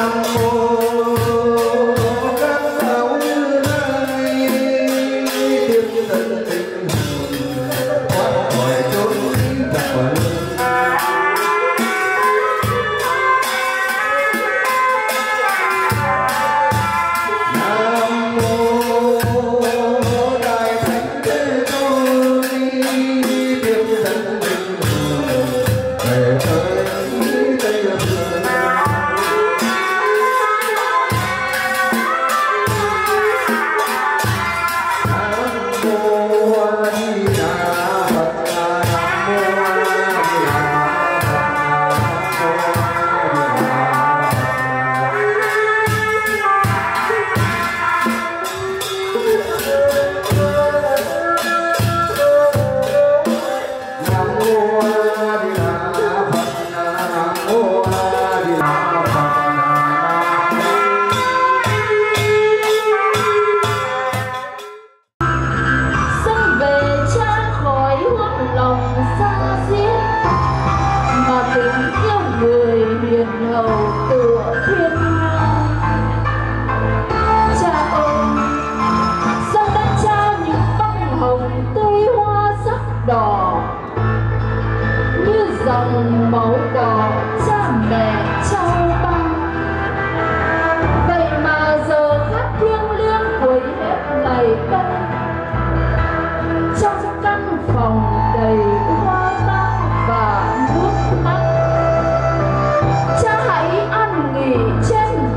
down.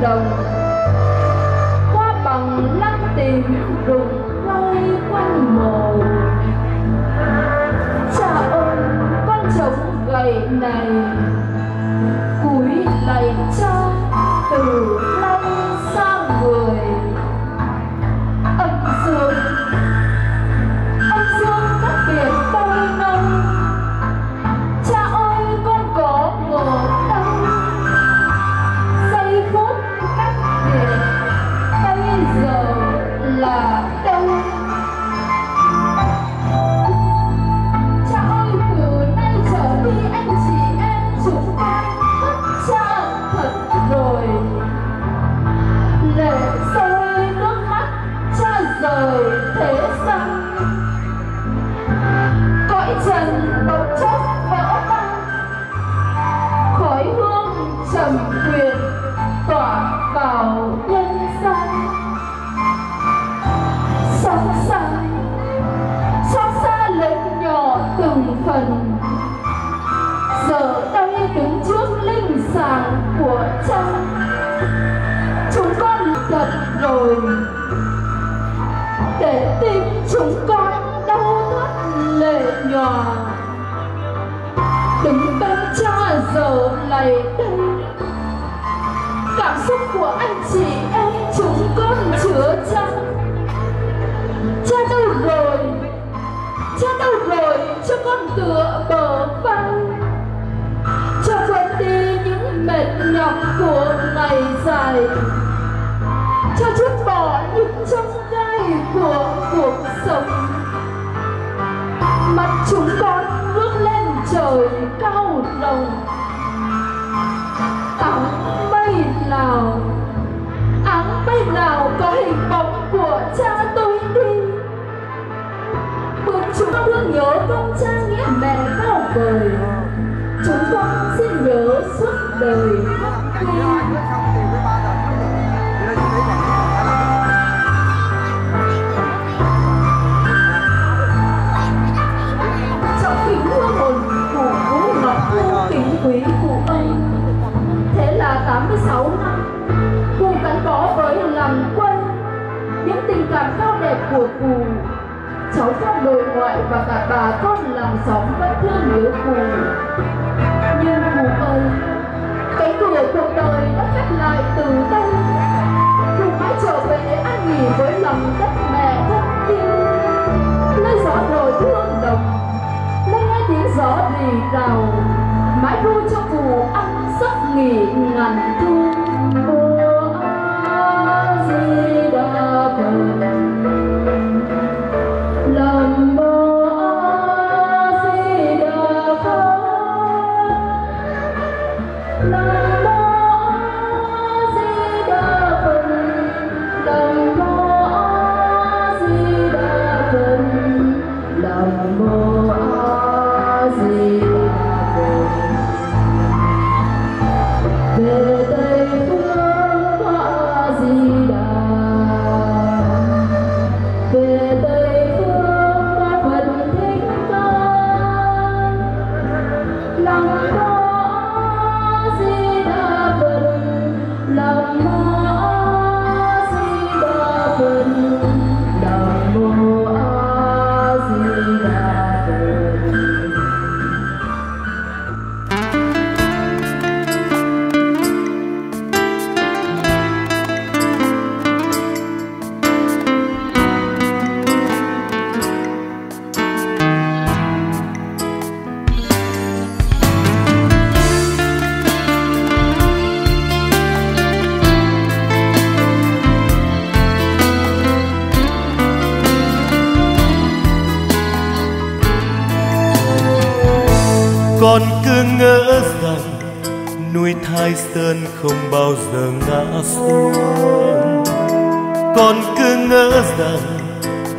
Đồng. Qua bằng lắm tìm rừng quay quanh mồ. Rồi. Để tim chúng con đau thắt lệ nhòa. Đứng bên cha giờ này đây. Cảm xúc của anh chị em chúng con chứa chan cha đâu rồi? Cha đâu rồi? Cho con tựa bờ vai. Cho quên đi những mệt nhọc của ngày dài cho chút bỏ những trong gai của cuộc sống. Mặt chúng con bước lên trời cao rộng áng mây nào, áng mây nào có hình bóng của cha tôi đi? Bước chúng con thương nhớ công cha nghĩa mẹ cao vời cháu ra nội ngoại và cả bà con làng xóm vẫn thương nhớ cụ nhưng cụ ơi, cánh cửa cuộc đời đã khép lại từ đây. Cụ hãy trở về an nghỉ với lòng đất mẹ thân yêu. Nơi gió đồi thương đồng, nơi nghe tiếng gió rì rào. Mãi ru cho cụ ăn giấc nghỉ ngàn thu. Con cứ ngỡ rằng núi thái sơn không bao giờ ngã xuống. Con cứ ngỡ rằng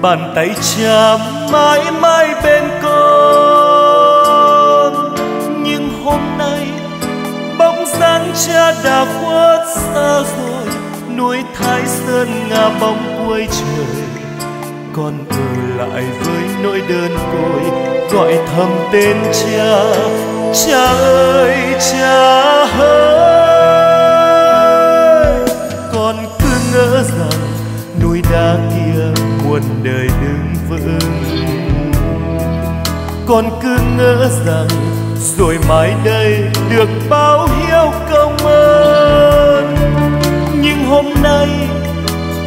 bàn tay cha mãi mãi bên con. Nhưng hôm nay bóng dáng cha đã khuất xa rồi, núi thái sơn ngả bóng cuối trời con ở lại với nỗi đơn côi. Gọi thầm tên cha cha ơi cha ơi. Con cứ ngỡ rằng núi đá kia muôn đời đứng vững. Con cứ ngỡ rằng rồi mai đây được bao hiếu công ơn. Nhưng hôm nay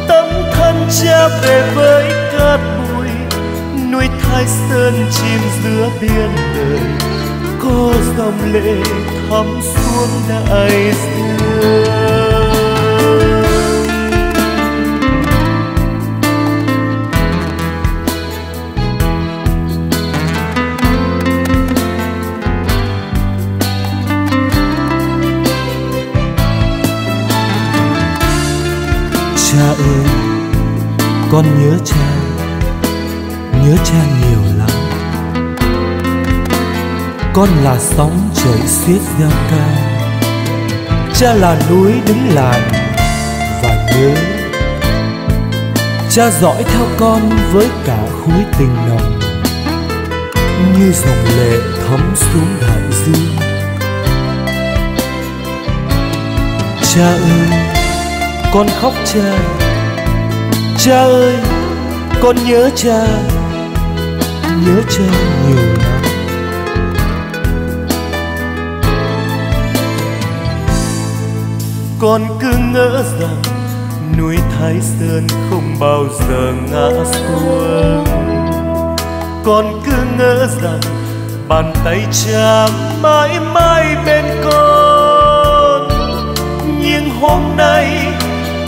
tấm thân cha về với cát bụi, núi thái sơn chìm giữa biển đời có dòng lệ thấm xuống đại dương. Cha ơi, con nhớ cha nhớ cha nhiều lắm. Con là sóng chảy xiết giao cao cha là núi đứng lại và nhớ. Cha dõi theo con với cả khối tình nồng. Như dòng lệ thấm xuống đại dương. Cha ơi, con khóc cha. Cha ơi, con nhớ cha nhớ cha nhiều lắm con cứ ngỡ rằng núi thái sơn không bao giờ ngã xuống. Con cứ ngỡ rằng bàn tay cha mãi mãi bên con. Nhưng hôm nay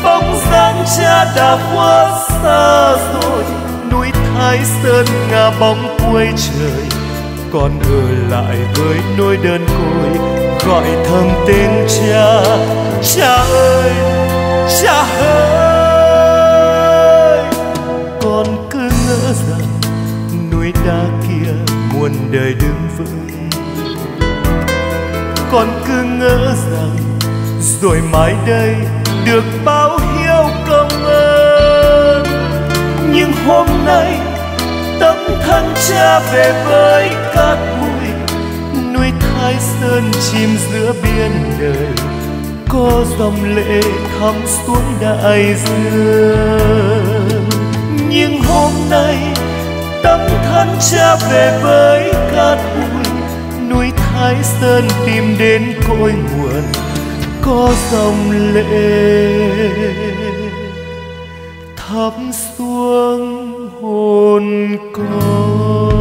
bóng dáng cha đã quá xa rồi, núi thái sơn ngả bóng cuối trời, con ở lại với nỗi đơn côi. Gọi thầm tên cha cha ơi cha ơi. Con cứ ngỡ rằng núi đá kia muôn đời đứng vững. Con cứ ngỡ rằng rồi mai đây được báo hiếu công ơn. Nhưng hôm nay thân cha về với cát bụi núi thái sơn chìm giữa biển đời. Có dòng lệ thấm xuống đại dương. Nhưng hôm nay tấm thân cha về với cát bụi núi thái sơn tìm đến cội nguồn. Có dòng lệ thấp xuống hồn con